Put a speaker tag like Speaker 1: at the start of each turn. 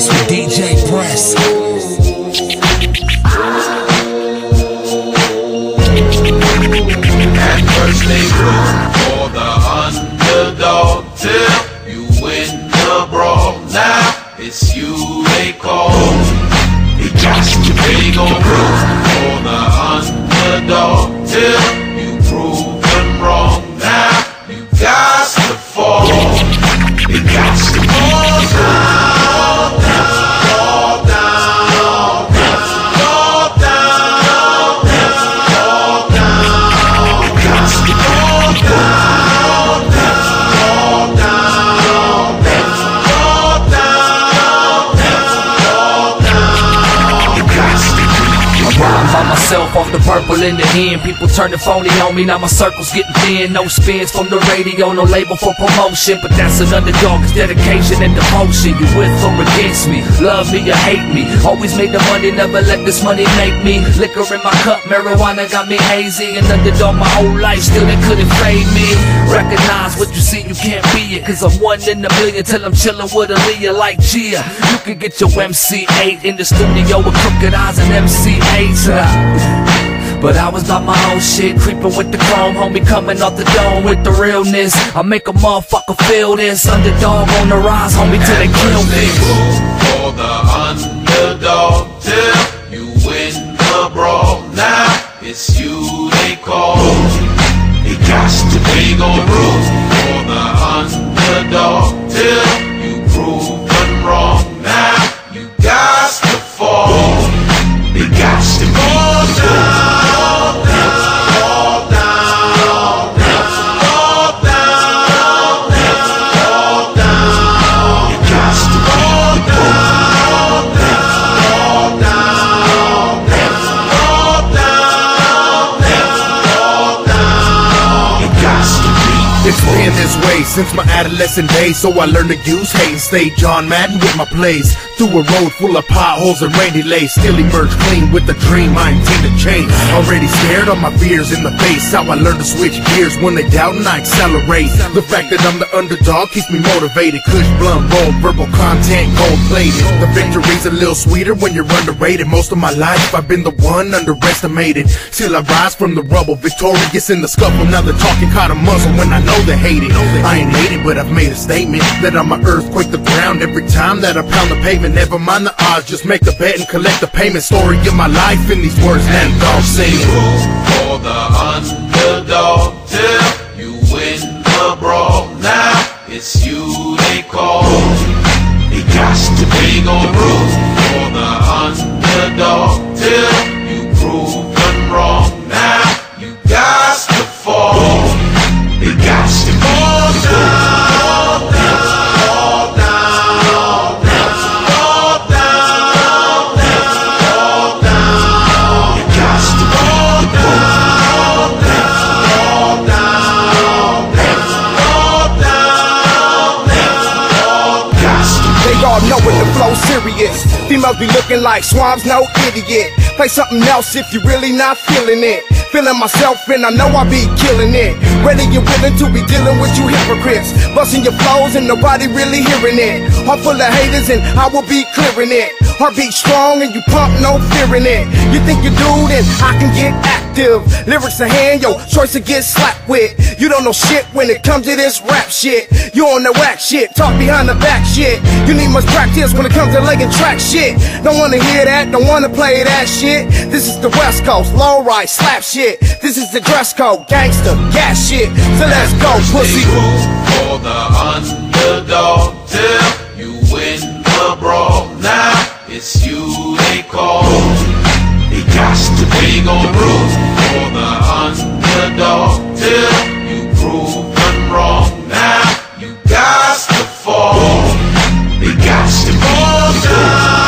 Speaker 1: mix with DJ Press. At first they root for the underdog till you win the brawl. Now it's you they call. They gon' root
Speaker 2: for the underdog. Myself off the purple in the end. People turning phony on me, now my circle's getting thin. No spins from the radio, no label for promotion. But that's an underdog's dedication and devotion. You with or against me, love me or hate me. Always made the money, never let this money make me. Liquor in my cup, marijuana got me hazy. And underdog my whole life, still they couldn't fade me. Recognize what you see, you can't be it. Cause I'm one in a million till I'm chilling with Aaliyah like Gia. You can get your MC8 in the studio with crooked eyes and MC8s. But I was about my own shit, creeping with the chrome, homie, coming off the dome with the realness. I make a motherfucker feel this, underdog on the rise, homie, till they kill me.
Speaker 1: for the underdog till you win the brawl. Now it's you they call. It got to be gon' root
Speaker 3: this way since my adolescent days, so I learned to use hate and stay John Madden with my plays. Through a road full of potholes and rainy lays, still emerge clean with a dream I intend to change. Already scared of my fears in the face, how I learned to switch gears when they doubt and I accelerate. The fact that I'm the underdog keeps me motivated. Kush blunt roll, verbal content, gold plated. The victory's a little sweeter when you're underrated. Most of my life I've been the one underestimated. Till I rise from the rubble, victorious in the scuffle. Now they're talking caught a muzzle when I know they hate it. I ain't hated, but I've made a statement that I'm an earthquake the ground every time that I pound the pavement. Never mind the odds, just make the bet and collect the payment. Story of my life in these words, and dog singing.
Speaker 1: root for the underdog
Speaker 4: serious. Females be looking like swabs, no idiot. Play something else if you really not feeling it. Feeling myself and I know I be killing it. Ready and willing to be dealing with you hypocrites. Busting your flows and nobody really hearing it. Heart full of haters and I will be clearing it. Heartbeat strong and you pump, no fear in it. You think you do, then I can get active. Lyrics in hand, yo, choice to get slapped with. You don't know shit when it comes to this rap shit. You on the whack shit, talk behind the back shit. You need much practice when it comes to legging track shit. Don't wanna hear that, don't wanna play that shit. This is the West Coast, low rise, slap shit shit. This is the dress code, gangster, yeah shit. So let's go, pussy.
Speaker 1: They root for the underdog till you win the brawl. Now it's you they call. They got to be gon' root for the underdog till you prove them wrong. Now you got to fall. They got to be the